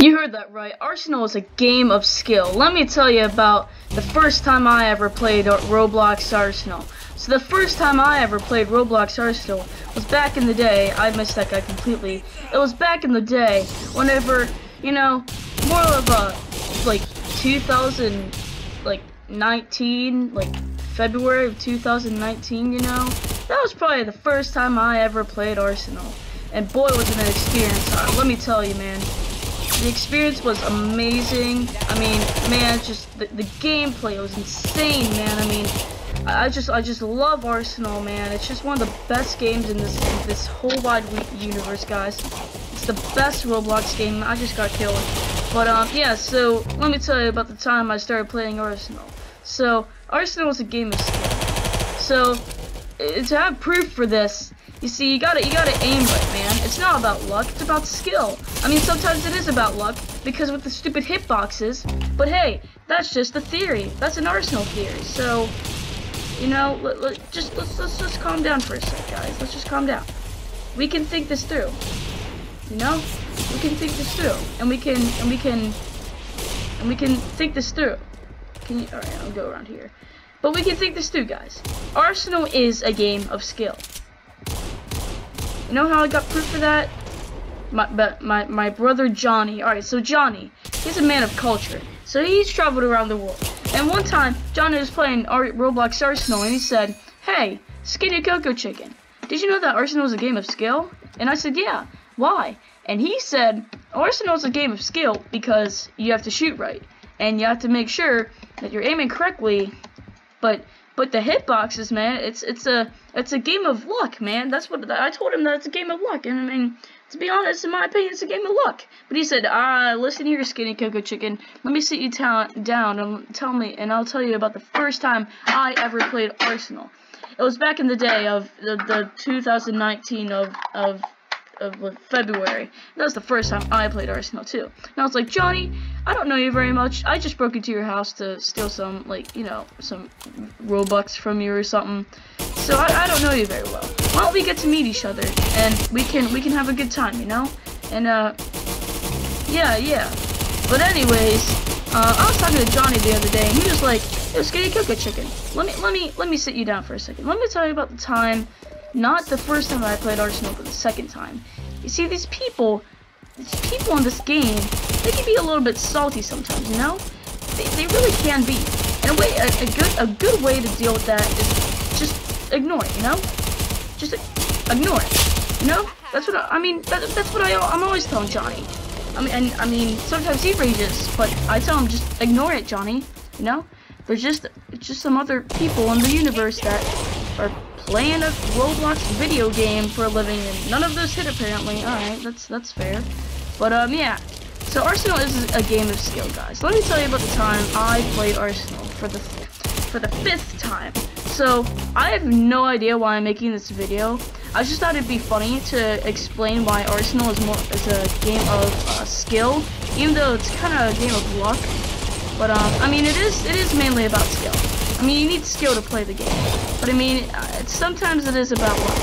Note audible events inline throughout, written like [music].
You heard that right. Arsenal is a game of skill. Let me tell you about the first time I ever played Roblox Arsenal. So the first time I ever played Roblox Arsenal was back in the day. I missed that guy completely. It was back in the day whenever, you know, more of a, like, 2000, like, 19, like, February of 2019, you know? That was probably the first time I ever played Arsenal. And boy, was it an experience. Uh, let me tell you, man. The experience was amazing. I mean, man, just the, the gameplay was insane, man. I mean, I just I just love Arsenal, man. It's just one of the best games in this in this whole wide universe, guys. It's the best Roblox game. I just got killed. But um, yeah. So let me tell you about the time I started playing Arsenal. So Arsenal was a game of skill. So to have proof for this, you see, you gotta you gotta aim right, man. It's not about luck, it's about skill. I mean, sometimes it is about luck, because with the stupid hitboxes, but hey, that's just a theory. That's an Arsenal theory, so, you know, just, let's, let's just calm down for a sec, guys. Let's just calm down. We can think this through, you know? We can think this through, and we can, and we can, and we can think this through. Can you, alright, I'll go around here. But we can think this through, guys. Arsenal is a game of skill. You know how I got proof of that? My, but my, my brother Johnny. Alright, so Johnny, he's a man of culture. So he's traveled around the world. And one time, Johnny was playing Roblox Arsenal, and he said, Hey, Skinny Cocoa Chicken, did you know that Arsenal is a game of skill? And I said, yeah. Why? And he said, Arsenal is a game of skill because you have to shoot right. And you have to make sure that you're aiming correctly, but but the hitboxes, man, it's it's a it's a game of luck, man. That's what I told him that it's a game of luck. And I mean, to be honest, in my opinion, it's a game of luck. But he said, ah, listen here, skinny cocoa chicken. Let me sit you down and tell me, and I'll tell you about the first time I ever played Arsenal. It was back in the day of the, the 2019 of of of February. That was the first time I played Arsenal too. And I was like, Johnny, I don't know you very much. I just broke into your house to steal some, like, you know, some Robux from you or something. So I, I don't know you very well. Why don't we get to meet each other and we can we can have a good time, you know? And uh, yeah, yeah. But anyways, uh, I was talking to Johnny the other day, and he was like, "Yo, Skinny Cocoa Chicken, let me let me let me sit you down for a second. Let me tell you about the time not the first time I played Arsenal, but the second time. You see, these people, these people in this game, they can be a little bit salty sometimes, you know? They, they really can be. And a way, a, a good, a good way to deal with that is just ignore it, you know? Just ignore it, you know? That's what I, I mean. That, that's what I, I'm always telling Johnny. I mean, and, I mean, sometimes he rages, but I tell him just ignore it, Johnny. You know? There's just, just some other people in the universe that are playing a Roblox video game for a living, and none of those hit apparently. Alright, that's that's fair. But um, yeah. So Arsenal is a game of skill, guys. Let me tell you about the time I played Arsenal for the for the fifth time. So I have no idea why I'm making this video. I just thought it'd be funny to explain why Arsenal is more is a game of uh, skill, even though it's kind of a game of luck. But um, I mean, it is it is mainly about skill. I mean, you need skill to play the game. But I mean, uh, sometimes it is about luck.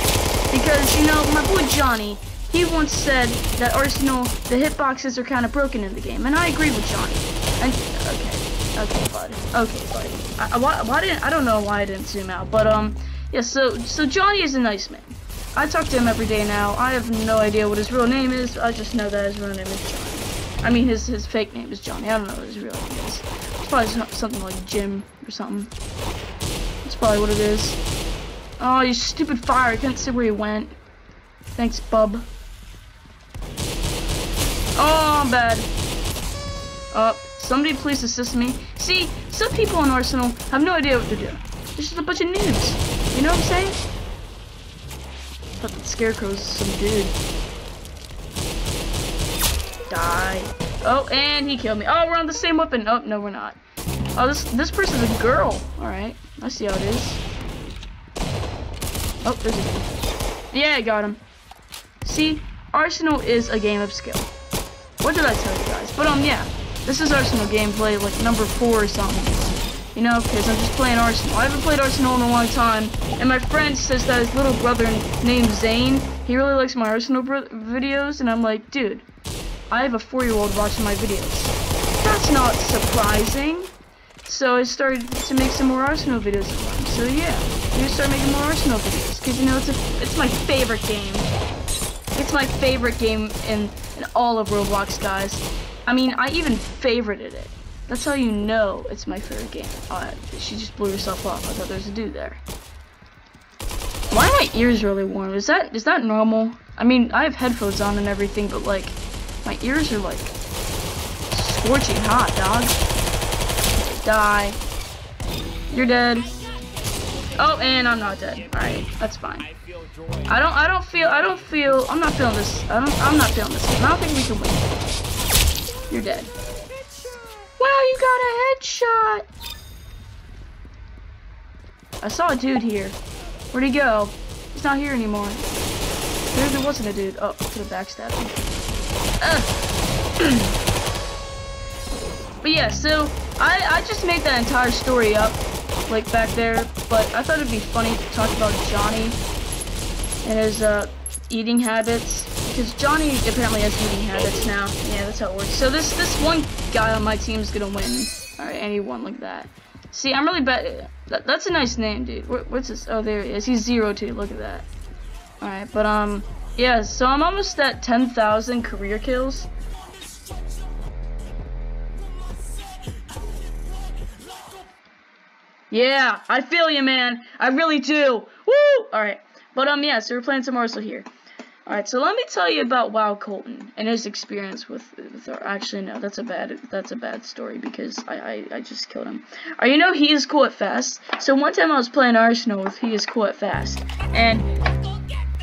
Because, you know, my boy Johnny, he once said that Arsenal, the hitboxes are kind of broken in the game. And I agree with Johnny. And, okay, okay, bud. Okay, buddy. I, why, why didn't, I don't know why I didn't zoom out. But, um, yeah, so, so Johnny is a nice man. I talk to him every day now. I have no idea what his real name is. I just know that his real name is Johnny. I mean, his, his fake name is Johnny. I don't know what his real name is. It's probably something like Jim or something. That's probably what it is. Oh, you stupid fire. I couldn't see where he went. Thanks, bub. Oh, I'm bad. Uh, somebody please assist me. See, some people in Arsenal have no idea what to do. They're just a bunch of noobs. You know what I'm saying? Thought the scarecrow's some dude. Die. Oh, and he killed me. Oh, we're on the same weapon. Oh, no, we're not. Oh, this this person's a girl. All right, I see how it is. Oh, there's a Yeah, I got him. See, Arsenal is a game of skill. What did I tell you guys? But um, yeah, this is Arsenal gameplay, like number four or something. You know, because I'm just playing Arsenal. I haven't played Arsenal in a long time, and my friend says that his little brother named Zane, he really likes my Arsenal videos, and I'm like, dude, I have a four-year-old watching my videos. That's not surprising. So I started to make some more Arsenal videos So yeah, I'm gonna start making more Arsenal videos because you know it's a, it's my favorite game. It's my favorite game in, in all of Roblox, guys. I mean, I even favorited it. That's how you know it's my favorite game. Oh, she just blew herself up. I thought there was a dude there. Why are my ears really warm? Is that is that normal? I mean, I have headphones on and everything, but like, my ears are like scorching hot, dog. Die. You're dead. Oh, and I'm not dead. Alright, that's fine. I don't I don't feel I don't feel I'm not feeling this. I don't I'm not feeling this. I don't think we can win. You're dead. Wow, you got a headshot. I saw a dude here. Where'd he go? He's not here anymore. There wasn't a dude. Oh, could have backstabbed him. [clears throat] But yeah, so I, I just made that entire story up, like back there, but I thought it'd be funny to talk about Johnny and his uh, eating habits, because Johnny apparently has eating habits now. Yeah, that's how it works. So this this one guy on my team is gonna win. Alright, anyone like that. See, I'm really bad. That, that's a nice name, dude. What, what's this? Oh, there he is. He's zero two. Look at that. Alright, but um, yeah. So I'm almost at 10,000 career kills. Yeah, I feel you, man. I really do. Woo! Alright. But, um, yeah, so we're playing some Arsenal here. Alright, so let me tell you about Wow Colton and his experience with, with our, actually, no, that's a bad, that's a bad story because I, I, I just killed him. Uh, you know, he is cool at fast. So one time I was playing Arsenal with he is at fast. And,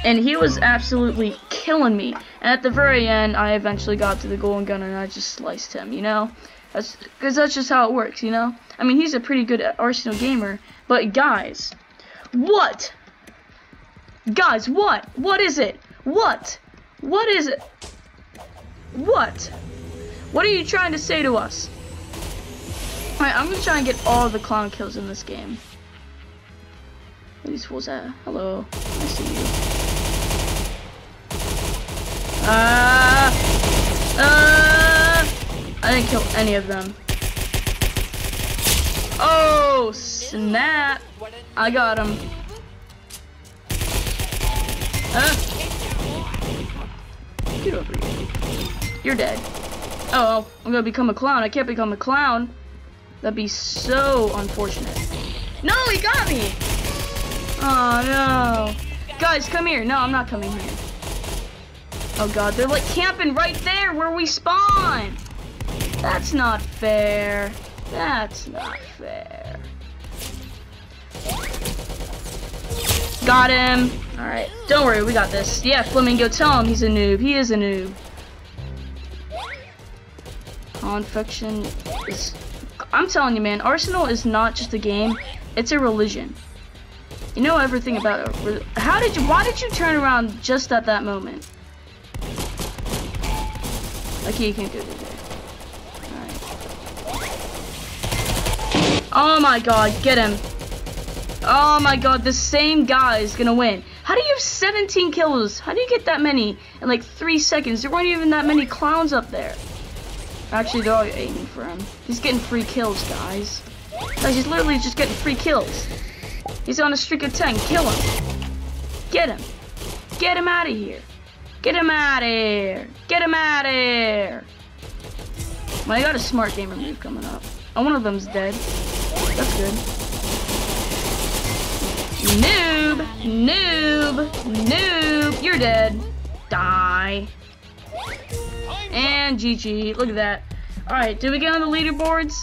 and he was absolutely killing me. And at the very end, I eventually got to the golden gun and I just sliced him, you know? That's because that's just how it works, you know. I mean, he's a pretty good Arsenal gamer, but guys, what? Guys, what? What is it? What? What is it? What? What are you trying to say to us? Alright, I'm gonna try and get all the clown kills in this game. These fools at? Hello. I see you. Uh, uh, I didn't kill any of them. Oh, snap. I got him. Huh? Get over here. You're dead. Oh, I'm gonna become a clown. I can't become a clown. That'd be so unfortunate. No, he got me! Oh, no. Guys, come here. No, I'm not coming here. Oh, God. They're, like, camping right there where we spawn. That's not fair. That's not fair. Got him. Alright, don't worry, we got this. Yeah, Flamingo, tell him he's a noob. He is a noob. Confection is... I'm telling you, man, Arsenal is not just a game. It's a religion. You know everything about it. How did you... Why did you turn around just at that moment? Okay, you can't do it. Oh my god, get him. Oh my god, the same guy is gonna win. How do you have 17 kills? How do you get that many in like 3 seconds? There weren't even that many clowns up there. Actually, they're all aiming for him. He's getting free kills, guys. Guys, he's literally just getting free kills. He's on a streak of 10. Kill him. Get him. Get him out of here. Get him out of here. Get him out of here. Well, I got a smart gamer move coming up. Oh, one of them's dead. That's good. Noob! Noob! Noob! You're dead. Die. And GG. Look at that. Alright, did we get on the leaderboards?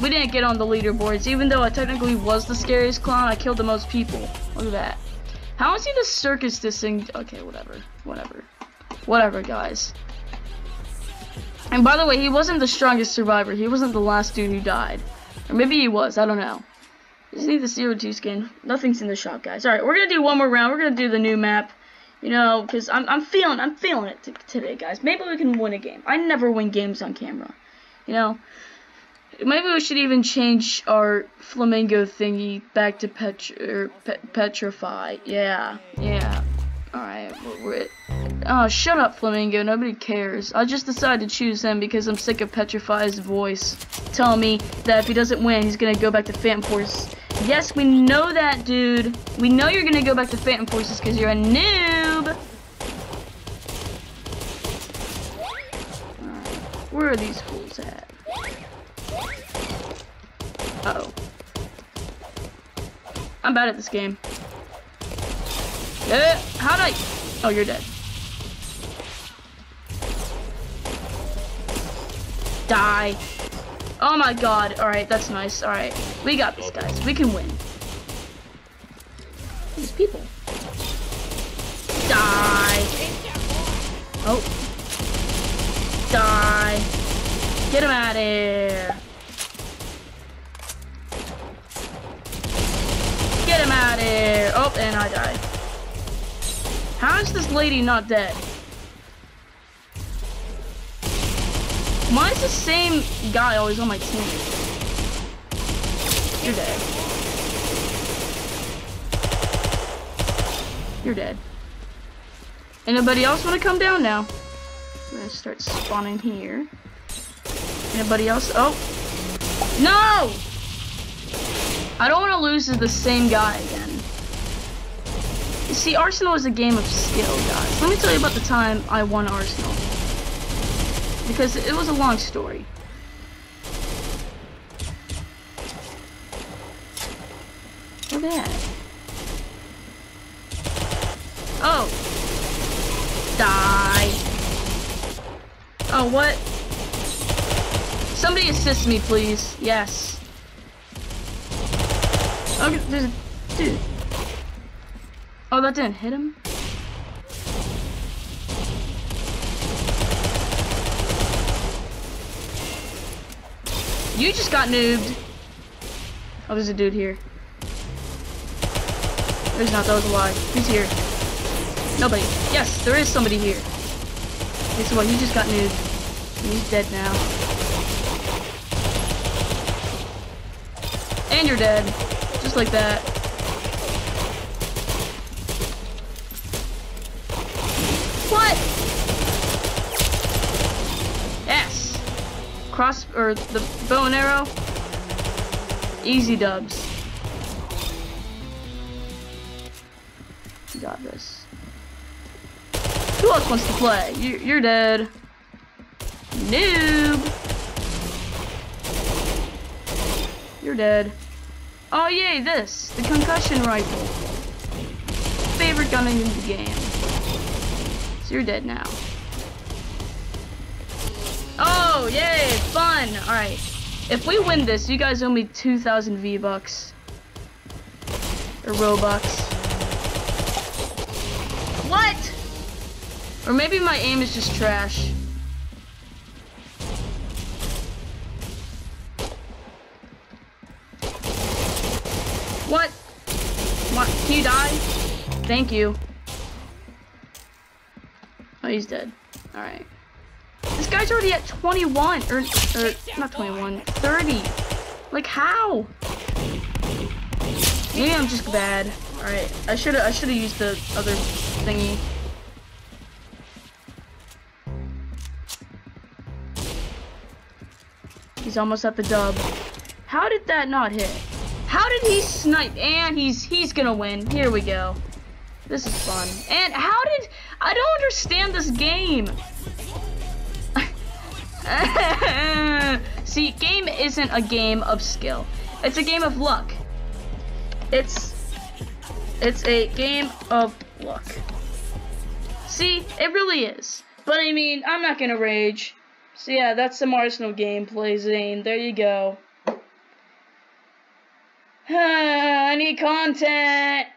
We didn't get on the leaderboards. Even though I technically was the scariest clown, I killed the most people. Look at that. How is he the circus this thing? Okay, whatever. Whatever. Whatever, guys. And by the way, he wasn't the strongest survivor. He wasn't the last dude who died. Or maybe he was, I don't know. Just need the CO2 skin. Nothing's in the shop, guys. Alright, we're gonna do one more round. We're gonna do the new map. You know, because I'm, I'm feeling I'm feeling it today, guys. Maybe we can win a game. I never win games on camera. You know? Maybe we should even change our flamingo thingy back to pet er, petrify. Yeah, yeah. Alright, we're Oh, shut up, Flamingo. Nobody cares. I just decided to choose him because I'm sick of Petrify's voice telling me that if he doesn't win, he's gonna go back to Phantom Force. Yes, we know that, dude. We know you're gonna go back to Phantom Forces because you're a noob. where are these fools at? Uh oh I'm bad at this game. Yeah, how'd I? Oh, you're dead. Die. Oh my god. Alright, that's nice. Alright. We got this, guys. We can win. These people. Die. Oh. Die. Get him out of here. Get him out of here. Oh, and I died. How is this lady not dead? Is the same guy always on my team? You're dead. You're dead. Anybody else want to come down now? I'm gonna start spawning here. Anybody else? Oh! No! I don't want to lose to the same guy again. You see, Arsenal is a game of skill, guys. Let me tell you about the time I won Arsenal because it was a long story. Look at that. Oh. Die. Oh, what? Somebody assist me, please. Yes. Okay, dude. Oh, that didn't hit him? You just got noobed. Oh, there's a dude here. There's not, that was a lie. Who's here? Nobody. Yes, there is somebody here. Guess what? He just got noobed. He's dead now. And you're dead. Just like that. Cross or the bow and arrow. Easy dubs. You got this. Who else wants to play? You, you're dead. Noob. You're dead. Oh yay, this. The concussion rifle. Favorite gun in the game. So you're dead now. Oh, yay, fun. All right. If we win this, you guys owe me 2,000 V-Bucks. Or Robux. What? Or maybe my aim is just trash. What? What? Can you die? Thank you. Oh, he's dead. Alright. Guy's already at 21, or, or not 21, 30. Like how? Maybe I'm just bad. All right, I should I should have used the other thingy. He's almost at the dub. How did that not hit? How did he snipe? And he's he's gonna win. Here we go. This is fun. And how did I don't understand this game? [laughs] See, game isn't a game of skill. It's a game of luck. It's it's a game of luck. See, it really is. But I mean, I'm not gonna rage. So yeah, that's some Arsenal gameplay, Zane. There you go. [sighs] I need content.